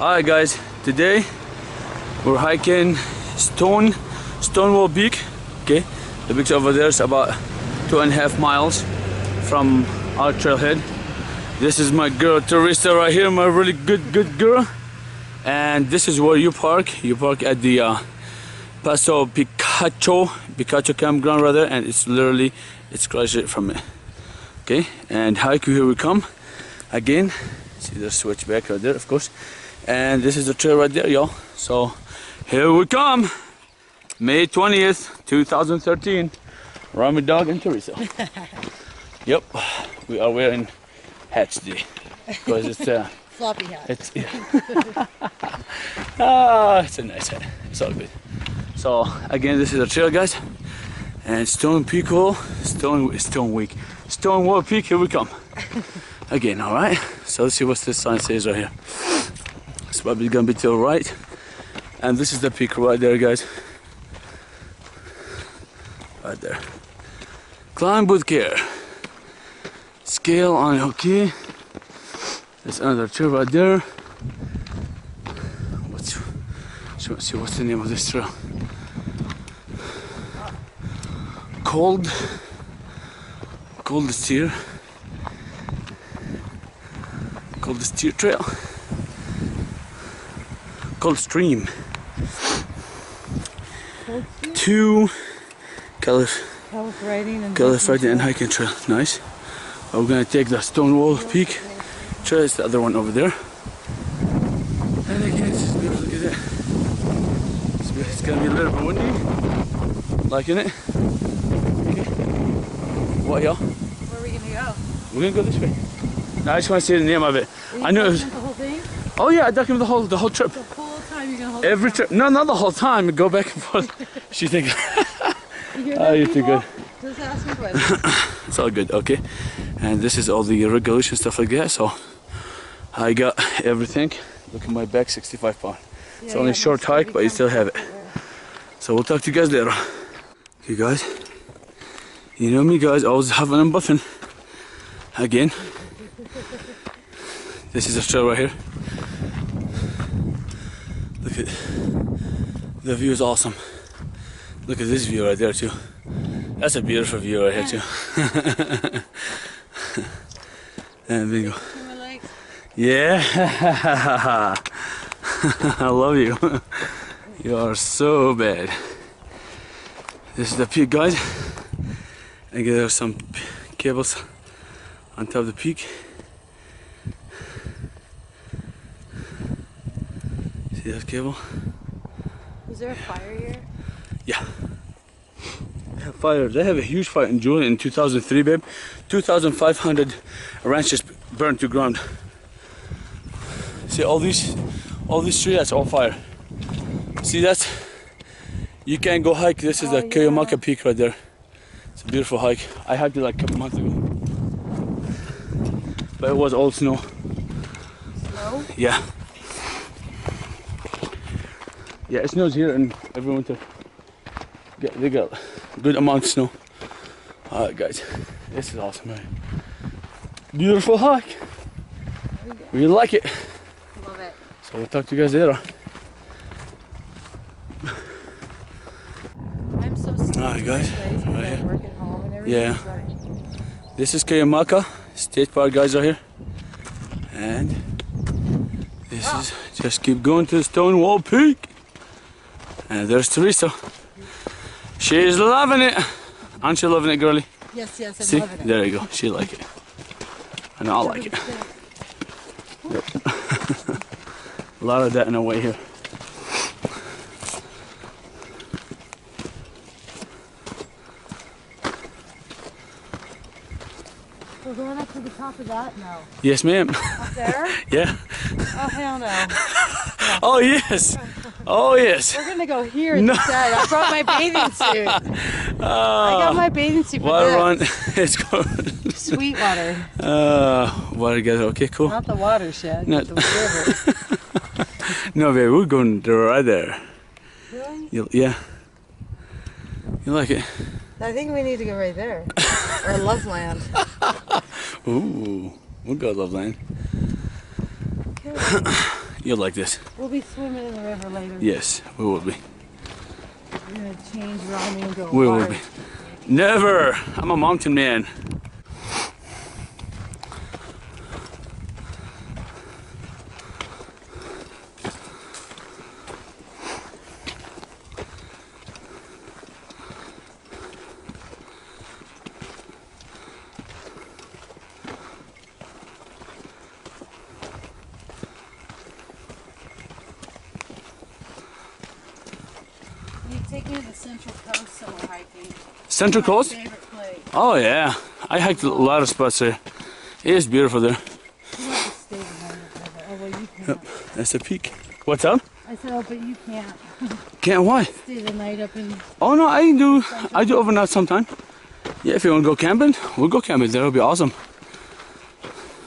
Alright guys, today we're hiking Stone Stonewall Peak. Okay, the peak over there is about two and a half miles from our trailhead. This is my girl Teresa right here, my really good good girl. And this is where you park. You park at the uh, Paso Picacho, Picacho campground rather, and it's literally it's across it from it. Okay, and hike here we come again. See the switchback right there, of course. And this is the trail right there, y'all. So here we come. May 20th, 2013. Rami Dogg and Teresa. yep, we are wearing hats today because it's uh, Floppy hat. it's yeah. ah, it's a nice hat. It's all good. So again, this is the trail, guys, and Stone Peak Hole, Stone Stone Week, Stone Stonewall Peak. Here we come again. All right. So let's see what this sign says right here. It's probably gonna be to the right, and this is the peak right there, guys. Right there. Climb with care. Scale on okay. There's another trail right there. What's so see what's the name of this trail? Cold Cold Steer Cold Steer Trail Cold Stream Two Calif Health and Calif riding and hiking trail. Nice. We're gonna take the Stonewall Peak trail, it's the other one over there. And again, it's just beautiful. Look at that. It's, it's gonna be a little bit windy. Liking it? Okay. What, y'all? Where are we gonna go? We're gonna go this way. No, I just want to see the name of it. I knew it was. the whole thing? Oh yeah, I documented the whole the whole trip. The whole time you're gonna hold Every trip. No, not the whole time. Go back and forth. she think camera. You Oh, you're too good. Just ask me questions. it's all good. Okay. And this is all the regulation stuff like that. So I got everything. Look at my back, 65 pound. It's only a short hike, but you still have it. So we'll talk to you guys later. Okay, guys. You know me, guys. Always having and buffing. Again. This is a trail right here. Look at the view is awesome. Look at this view right there too. That's a beautiful view right here too. and bingo. Yeah. I love you. You are so bad. This is the peak, guys. And there's some cables on top of the peak. See that cable? Is there a fire here? Yeah. They have fire. They have a huge fire in June in 2003, babe. 2,500 ranches burned to ground. See all these, all these trees. That's all fire. See that? You can go hike. This is Oh, the yeah. Peak right there. It's a beautiful hike. I hiked it like a couple months ago, but it was all snow. No. Yeah. Yeah, it snows here and every winter. Get, they got good amount of snow. Alright guys, this is awesome man. Beautiful hike. We like it. Love it. So we'll talk to you guys later. I'm so. Alright, guys. Right Right here. Home. Yeah. This is Cuyamaca State Park guys are here. And this ah. is just keep going to the Stonewall Peak. And there's Teresa. She's loving it. Aren't you loving it, girlie? Yes, yes, I'm See? loving it. There you go. She like it. And I like it. A lot of that in a way here. We're going up to the top of that now. Yes, ma'am. Up there? yeah. Oh hell no. Oh yes. Oh yes. We're gonna go here No. instead. I brought my bathing suit. I got my bathing suit for Water this. run. it's good. Sweet water. Uh, water together. Okay, cool. Not the watershed, No. but the river. No, babe, we're going there right there. Really? You, yeah. You like it? I think we need to go right there. or Loveland. Ooh, we'll go Loveland. You'll like this. We'll be swimming in the river later. Yes, we will be. We're gonna change and go We will be. Never. I'm a mountain man. Central Coast somewhere hiking. Central Coast? Oh yeah. I hiked a lot of spots there. It is beautiful there. You don't have to stay the night up there. Oh you can't. That's a peak. What's up? I said, oh, but you can't Can't why? stay the night up in. Oh no, I do. I do overnight sometime. Yeah, if you want to go camping, we'll go camping. That'll be awesome.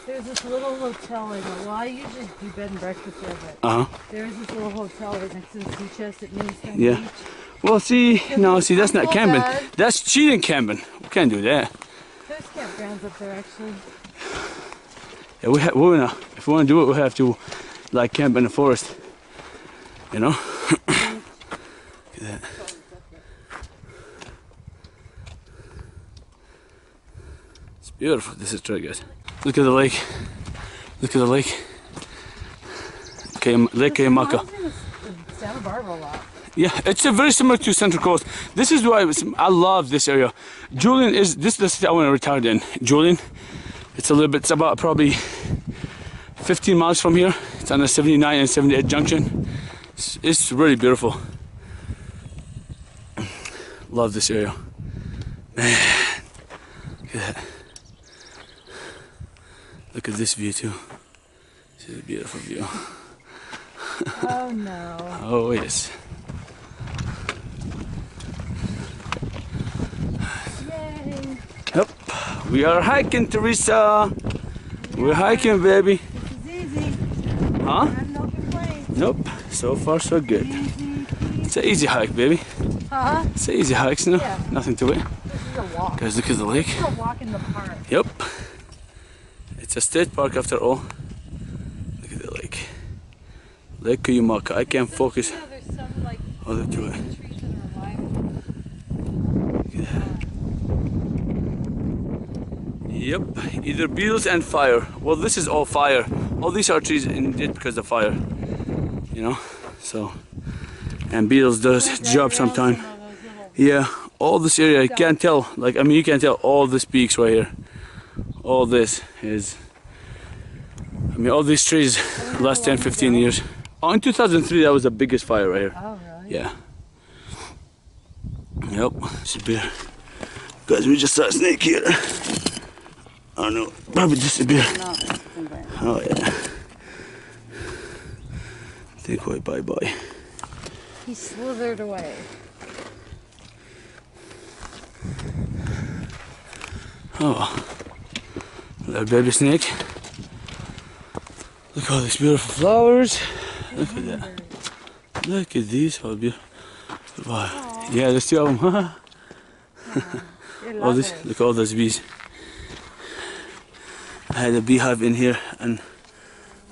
There's this little hotel in Well, I usually do bed and breakfast there, but Uh huh. there is this little hotel right next to the sea chest at Moonstone Yeah. Beach. Well, see, no, see, that's not camping. That's cheating camping. We can't do that. There's campgrounds up there actually. Yeah, we have. We wanna, if we want to do it, we have to, like, camp in the forest. You know. Look at that. It's beautiful. This is true, guys. Look at the lake. Look at the lake. Lake Cuyamaca. Reminds me of Santa Barbara. Yeah, it's a very similar to Central Coast. This is why I, love this area. Julian is this is the city I want to retire in. Julian, it's a little bit. It's about probably 15 miles from here. It's on the 79 and 78 junction. It's, it's really beautiful. Love this area, man. Look at that. Look at this view too. This is a beautiful view. Oh no. Oh yes. Yay. Yep, we are hiking, Teresa. We're hiking, baby. This is easy. Huh? I have no complaints. Nope. So far, so good. It's an easy hike, baby. Huh? It's an easy hike, no? Yeah. Nothing to it. This is a walk. Guys, look at the lake. Is a walk in the park. Yep. It's a state park after all. Look at the lake. Lake Cuyamaca. I can't focus Yeah, there's some like other to it. trees that are alive. Yep, either beetles and fire. Well, this is all fire. All these are trees indeed because of fire. You know, so and beetles does job sometime. Some of those little- Yeah, all this area, you can't tell. Like, I mean, you can't tell all this peaks right here. All this is, I mean, all these trees oh, last 10, 15 years. Oh, in 2003, that was the biggest fire right here. Oh really? Yeah. Yep, it's a bear. Guys, we just saw a snake here. Oh no, probably disappeared. No. Oh yeah. Way bye bye. He slithered away. Oh, little baby snake. Look at all these beautiful flowers. Look at that. Look at these, how beautiful. Wow. Yeah, there's two of them. They all love this, look at all those bees. I had a beehive in here and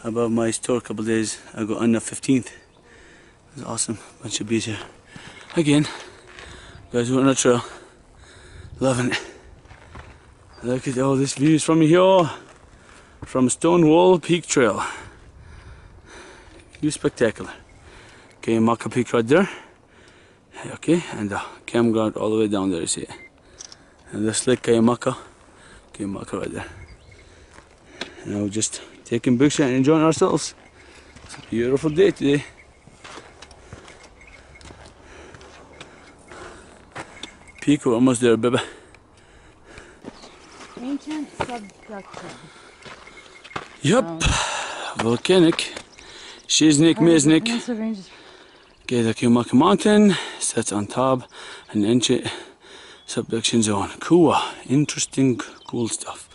above my store a couple days ago on the 15th. It was awesome. Bunch of bees here. Again, guys, we're on a trail. Loving it. Look at all these views from here. From Stonewall Peak Trail. View spectacular. Okay, Maka Peak right there. Okay, and the campground all the way down there, you see. And this lake Cuyamaca. Cuyamaca right there. We're just taking pictures and enjoying ourselves. It's a beautiful day today. Peak, we're almost there, baby. Ancient subduction. Yep. Oh. Volcanic. Shiznik, oh, Miznik. Massive ranges. Okay, the Cuyamaca Mountain sits on top an ancient subduction zone. Cool. Interesting, cool stuff.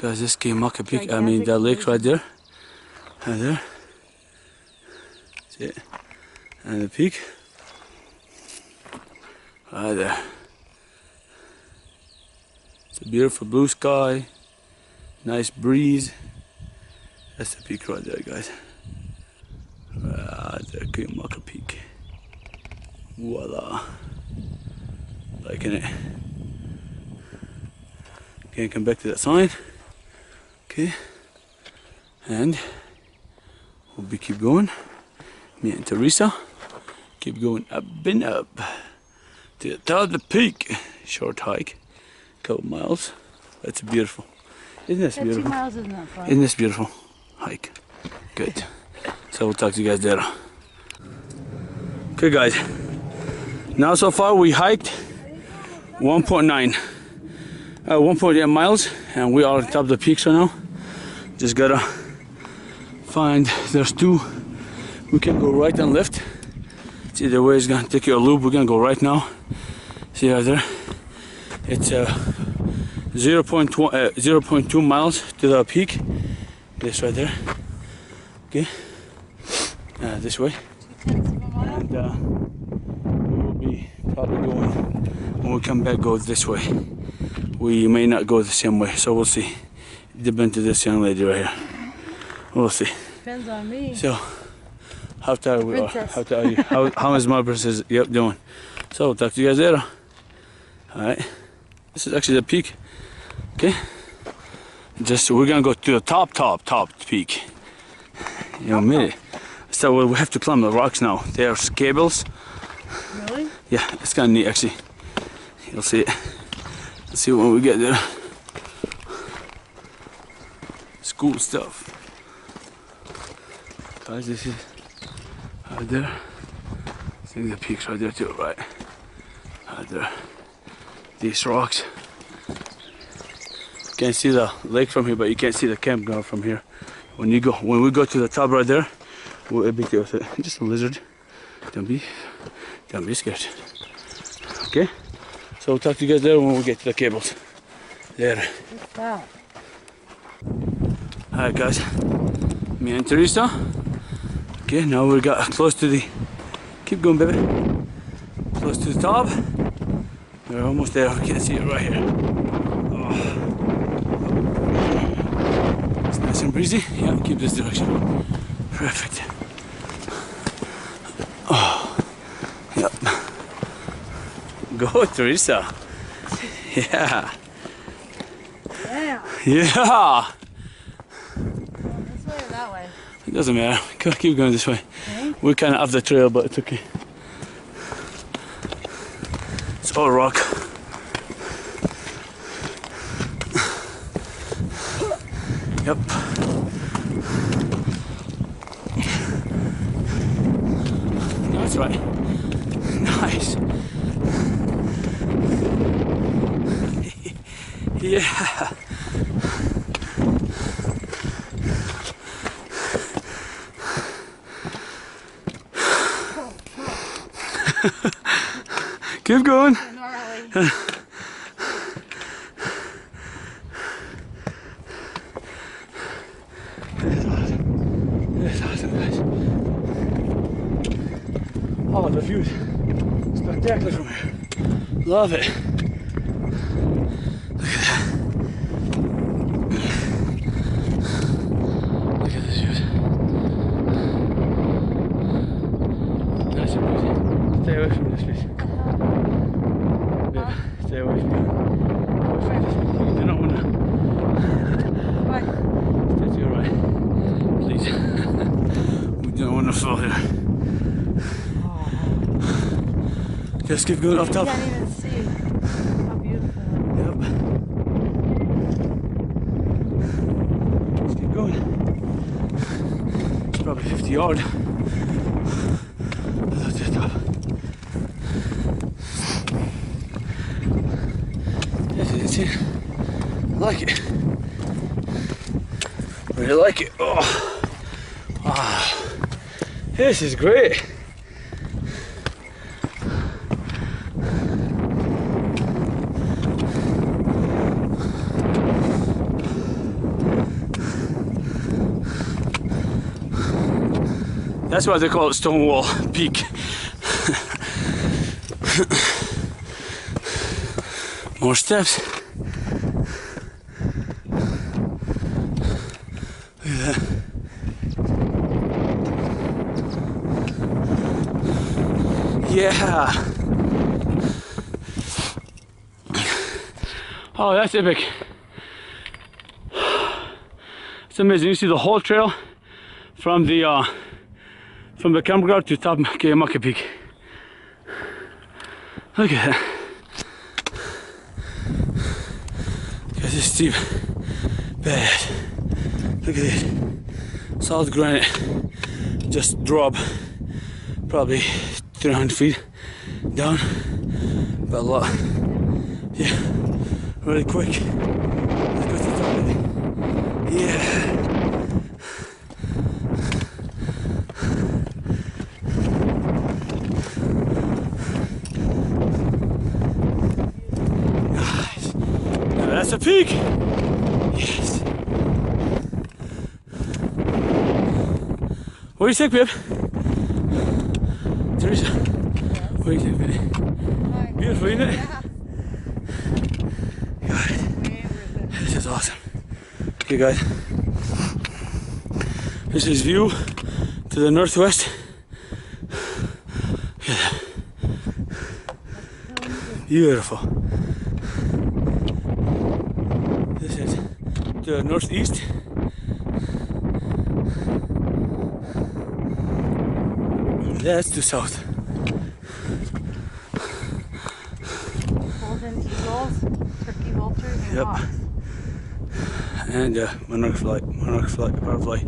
Guys, this came up a Peak, I mean, the lake right there. Right there. See it? And the peak. Right there. It's a beautiful blue sky. Nice breeze. That's the peak right there, guys. Cuyamaca Peak. Voila. Liking it. Okay, come back to that sign. Okay. And we'll be keep going. Me and Teresa keep going up and up to the top of the peak. Short hike, couple miles. That's beautiful. Isn't this beautiful? miles isn't that far. Isn't this beautiful? Hike. Good. So we'll talk to you guys later. Okay guys. Now so far we hiked 1.9 uh, 1.8 miles and we are on top of the peak so now. Just gotta find there's two we can go right and left. It's either way it's gonna take you a loop. We're gonna go right now. See right there. It's uh 0.1 uh, 0.2 miles to the peak. This right there. Okay. Uh, this way. And uh, we will be probably going when we come back. Go this way. We may not go the same way, so we'll see. Depends to this young lady right here. We'll see. Depends on me. So, how tired we are? How tired are you? How, how is my princess yep, doing? So, we'll talk to you guys later. Alright. This is actually the peak. Okay. Just, we're gonna go to the top, top, top peak. In a minute. So, we have to climb the rocks now. There's cables. Really? Yeah, it's kind of neat actually. You'll see it. Let's see when we get there. It's cool stuff. Guys, this is out there. Think the peak's right there too, right? Out there. These rocks. You can see the lake from here, but you can't see the campground from here. When you go, when we go to the top right there, we'll be there with it. Just a lizard. Don't be, don't be scared. Okay? So we'll talk to you guys later when we get to the cables. Later. Alright guys, me and Teresa. Okay, now we got close to the, keep going baby. Close to the top. We're almost there, I can't see it right here. Oh. It's nice and breezy. Yeah, keep this direction. Perfect. Oh, yep. Go Teresa. Yeah, Yeah. yeah. This way or that way? It doesn't matter. Keep going this way. Okay. We're kind of off the trail, but it's okay. It's all rock. Yep. That's right. Nice. yeah. Keep going. Gnarly. That's awesome, guys. Oh, the views. Spectacular from here. Love it. Look at that. Look at this views. Nice and breezy. Stay away from this, please. Babe, stay away from me. Away from this. You do not want to. What? Stay to your right. Please. we don't want to fall here. Keep going up You top. can't even see how beautiful. Yep. Let's keep going. It's probably 50 yard. That's the top. This is insane. I like it. Really like it. Oh. Ah. This is great. That's why they call it Stonewall Peak. More steps. Yeah. Oh, that's epic. It's amazing. You see the whole trail from the uh, from the campground to top Cuyamaca Peak. Look at that. This steep bed. Look at this. Solid granite. Just drop probably 300 feet down. But a lot. Yeah. Really quick. Let's go to the top of. Yeah. Nice. Now that's a peak. Yes. What do you think, babe? Teresa, what do you think, baby? Beautiful, isn't it? God, this is awesome. Okay, guys. This is view to the northwest. Beautiful. This is the northeast. That's the south. Golden eagles, turkey vultures, and Yep. hawks. And uh, monarch flight, monarch flight, butterfly.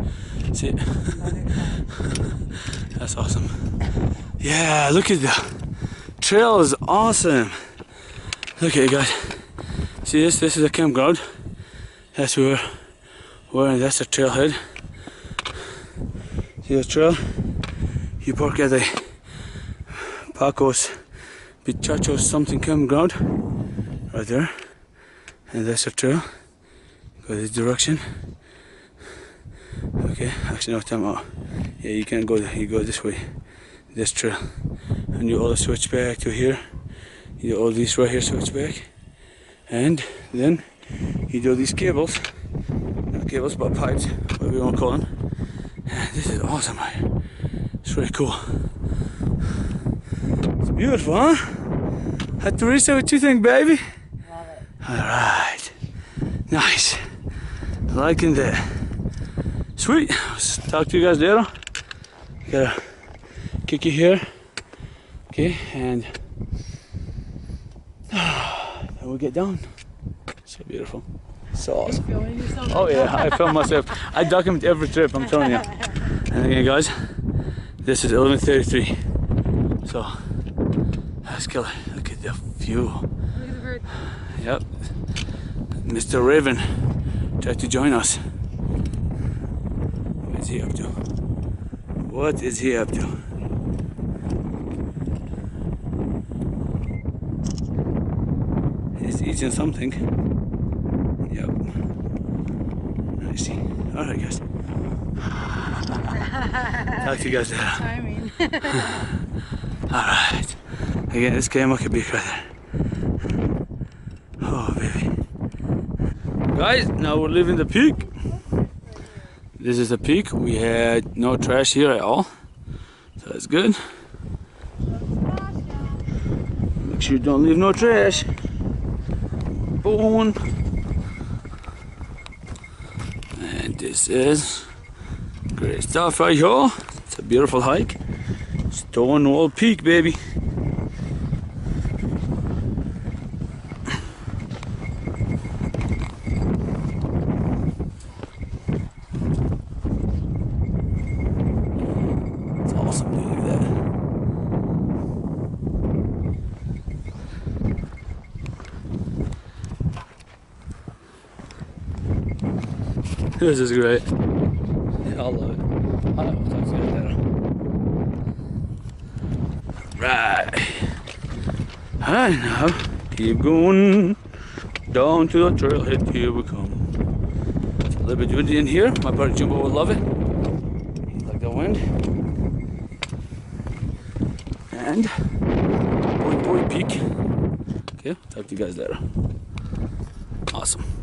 See it? That's awesome. Yeah, look at the trail is awesome. Look at it, guys. See this? This is a campground. That's where we're. That's the trailhead. See the trail? You park at the Pacos Pichachos something campground right there, and that's the trail. Go this direction. Okay, actually no time out. Yeah, you can't go. You go this way, this trail, and you all switch back to here. You all these right here switch back, and then you do these cables, not cables but pipes, whatever you want to call them. This is awesome right. It's really cool. It's beautiful, huh? Hi, Teresa, what you think, baby? Love it. All right, nice. Liking that. Sweet. Talk to you guys later. Gotta kick you here. Okay, and then we'll get down. So beautiful. So awesome. Oh yeah, I film myself. I document every trip. I'm telling you. And again, guys, this is 11:33. So let's kill it. Look at the view. Look at the bird. Yep. Mr. Raven tried to join us. What is he up to? What is he up to? Something. Yep. I see. Alright, guys. Talk to you guys later. Timing. Alright. Again, this game could be right there. Oh, baby. Guys, now we're leaving the peak. This is the peak. We had no trash here at all. So that's good. Make sure you don't leave no trash. Boom. And this is great stuff right here. It's a beautiful hike. Stonewall Peak, baby. It's awesome, dude. Look at that. This is great. I love it. I it. Talk to you later. Right. And now, keep going down to the trailhead. Here we come. It's a little bit windy in here. My buddy Jumbo will love it. He like the wind. And Boy Boy Peak. Okay, talk to you guys later. Awesome.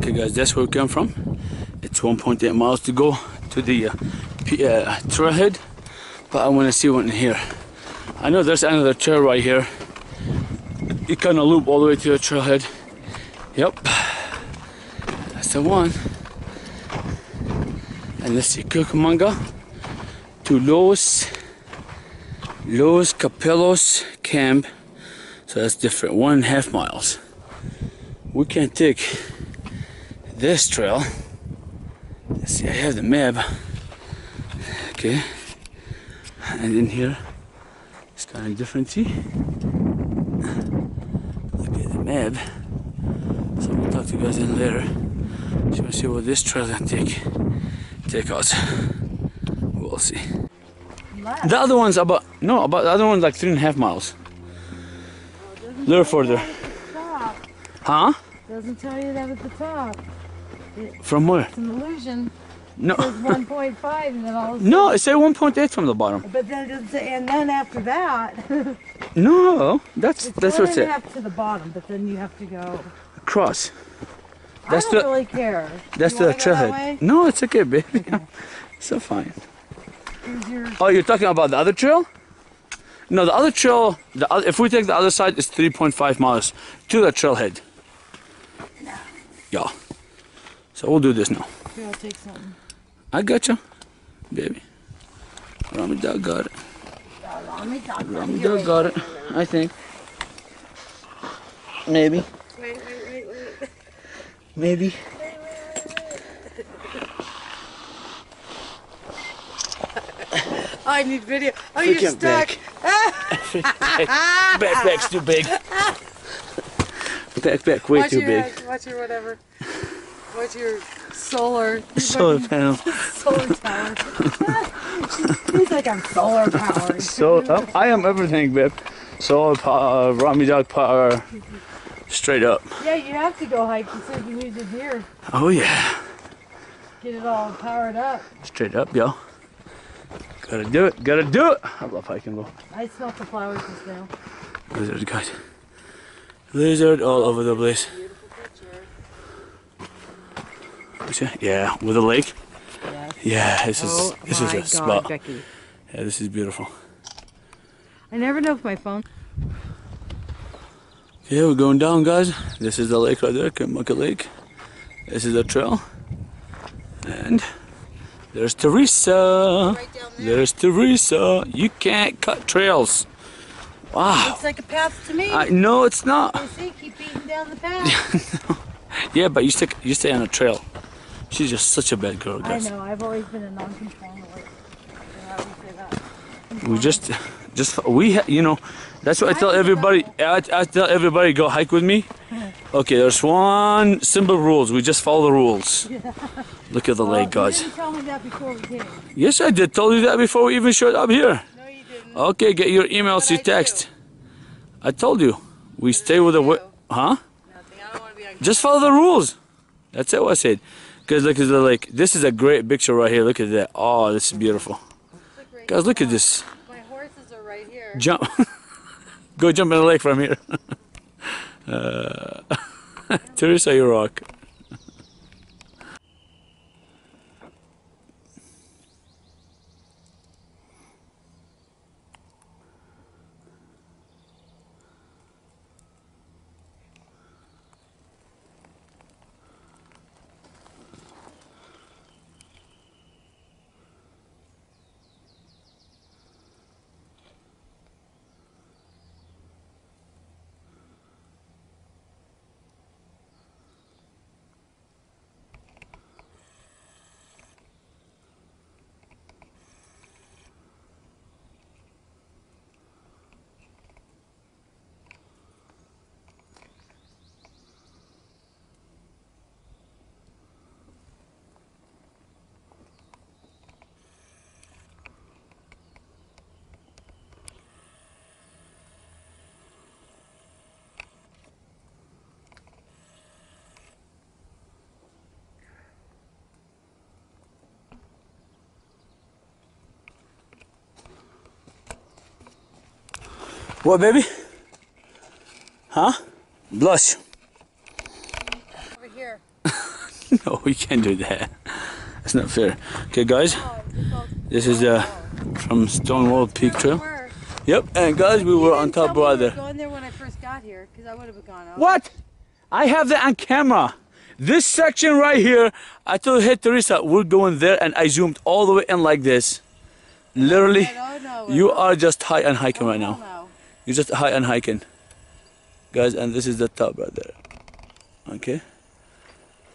Okay, guys, that's where we came from. It's 1.8 miles to go to the uh, uh, trailhead. but I want to see one in here. I know there's another trail right here. You kind of loop all the way to the trailhead. Yep, that's the one. And let's see, Cucamonga to Los Los Caballos Camp. So that's different, one and a half miles. We can't take this trail. Let's see, I have the map. Okay. And in here, it's kind of different. See? Look at the map. So we'll talk to you guys in later. So we'll see what this trail can take take us. We'll see. The other one's about no, about the other one's like three and a half miles. Little further. Huh? Doesn't tell you that at the top. From where? It's an illusion. No. It says 1.5 and then all No, it said 1.8 from the bottom. But then it doesn't say, and then after that, No, that's it's that's one what's and a it. half to the bottom, but then you have to go. Cross. That's I don't the- really care. That's the wanna that trailhead. No, it's okay, baby. so fine. Your Oh, you're talking about the other trail? No, the other trail. The other, if we take the other side, it's 3.5 miles to the trailhead. Yeah. So we'll do this now. Here, I'll take something. I gotcha, baby. Rami dogg got it. Rami, dog, Rami dogg got it. I think. Maybe. Wait, wait, wait, wait. Maybe. I need video. Oh, you're Freaking stuck. Backpack's too big. Backpack way watch too your, big. Watch your whatever. Watch your solar. Solar panel. solar tower. He's like I'm solar powered. So uh, I am everything, babe. Solar power, Rami dog power, straight up. Yeah, you have to go hike so you can use it here. Oh yeah, Get it all powered up. straight up, y'all. Gotta do it. Gotta do it. I love hiking though. I smell the flowers just now. Lizard, guys. Lizard all over the place. See? Yeah, with a lake. Yes. Yeah, this is Oh this my is a God, spot. Becky. Yeah, this is beautiful. I never know if my phone. Yeah, we're going down, guys. This is the lake right there, Cuyamaca Lake. This is the trail. And there's Teresa. Right down there. There's Teresa. You can't cut trails. Wow. Looks like a path to me. I no, it's not. You see, keep beating down the path. Yeah, but you stick you stay on a trail. She's just such a bad girl, guys. I know. I've always been a non-conformist. Yeah, I would say that. We just just we ha- you know that's what I tell everybody. I, I tell everybody go hike with me. Okay, there's one simple rules. We just follow the rules. Look at the Well, lake, guys. You didn't tell me that before we came. Yes, I did. Told you that before we even showed up here. No, you didn't. Okay, get your emails, What'd you I do? text. I told you. We stay with the. Huh? Nothing. I don't want to be on. Just follow the rules. That's it. What I said. Because look at the lake. This is a great picture right here. Look at that. Oh, this is beautiful. Guys, look at this. My horses are right here. Jump. Go jump in the lake from here. uh, Teresa, you rock. What, baby? Huh? Blush. Over here. No, we can't do that. That's not fair. Okay, guys. Oh, This is the from Stonewall Peak Trail. Yep, and guys, we were on top were brother. going there when I first got here, because I would have gone over. What? I have that on camera. This section right here, I told hey Teresa, we're going there, and I zoomed all the way in like this. Literally, Oh, you are just high and hiking oh, right now. You're just high and hiking, guys, and this is the top right there. Okay.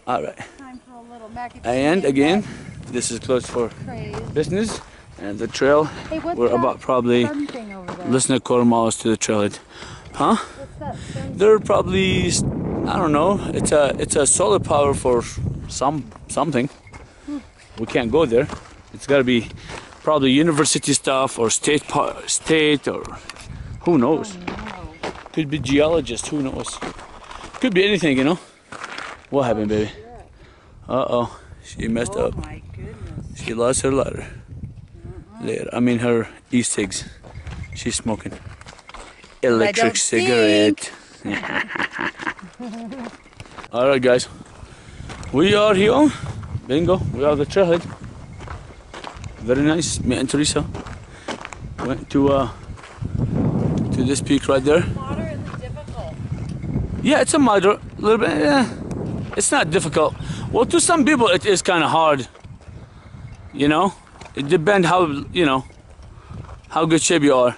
All right. Time for a little mac and again, this is closed for Craze. business, and the trail. Hey, We're about probably sun thing over less than a quarter miles to the trailhead. Huh? They're probably I don't know. It's a it's a solar power for some something. Hmm. We can't go there. It's got to be probably university stuff or state state or who knows. No. Could be geologist. Who knows? Could be anything, you know. What happened, baby? Uh oh, she messed Oh up. my goodness. She lost her lighter. Later, I mean her e-cigs. She's smoking electric cigarette. All right, guys. We are here. Bingo. We are the trailhead. Very nice. Me and Teresa went to uh to this peak right there. Water is difficult. Yeah, it's a moderate, little bit. Yeah, it's not difficult. Well, to some people, it is kind of hard. You know, it depends how you know how good shape you are.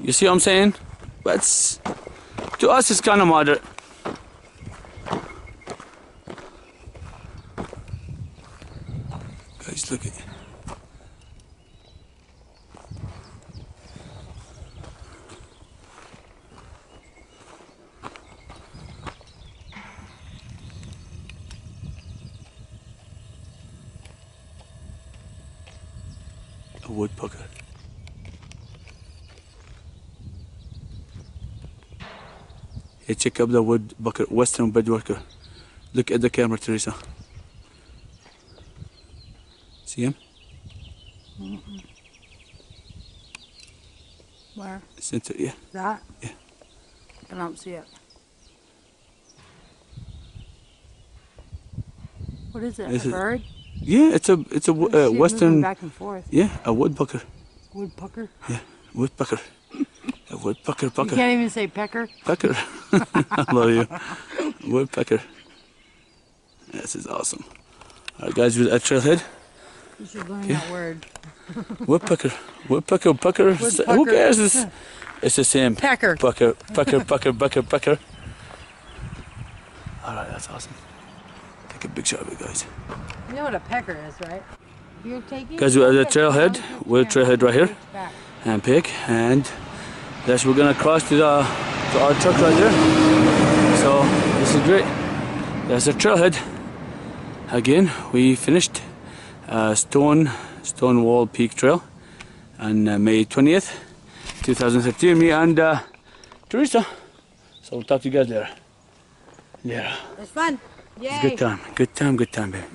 You see what I'm saying? But to us, it's kind of moderate. Guys, look at. a woodpecker. Hey, check up the woodpecker, western woodpecker. Look at the camera, Teresa. See him? Where? Center, yeah. That? Yeah. I don't see it. What is it? This a is- bird? Yeah, it's a it's a wo- I see it uh, western. back and forth. Yeah, a woodpecker. Woodpecker. Woodpecker. A woodpecker, You can't even say pecker. pecker. I love you. Woodpecker. This is awesome. All right, guys, you're at trailhead. You should learn Okay. that word. Woodpecker, woodpecker, pecker. Who Woodpecker. cares? It's, it's the same. Pecker. Pecker, pecker, pecker, pecker, pecker. All right, that's awesome. Take a big shot of it, guys. You know what a pecker is, right? You're taking. Guys, we're at the trailhead. We're can trailhead right here. and pick, and that's we're gonna cross to the to our truck right there. So this is great. There's a trailhead. Again, we finished uh, Stone Stonewall Peak Trail on uh, May 20th, 2013. Me and uh, Teresa. So we'll talk to you guys later. Yeah, It's fun. Yay. good time, good time, good time, baby.